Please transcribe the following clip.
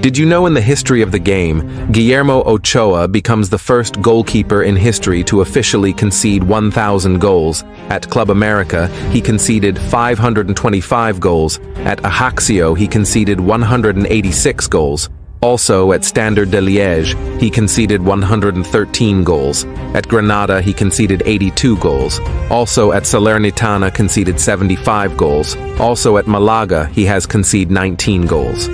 Did you know in the history of the game, Guillermo Ochoa becomes the first goalkeeper in history to officially concede 1,000 goals? At Club America, he conceded 525 goals. At Ajaccio, he conceded 186 goals. Also, at Standard de Liège, he conceded 113 goals. At Granada, he conceded 82 goals. Also, at Salernitana, conceded 75 goals. Also, at Malaga, he has conceded 19 goals.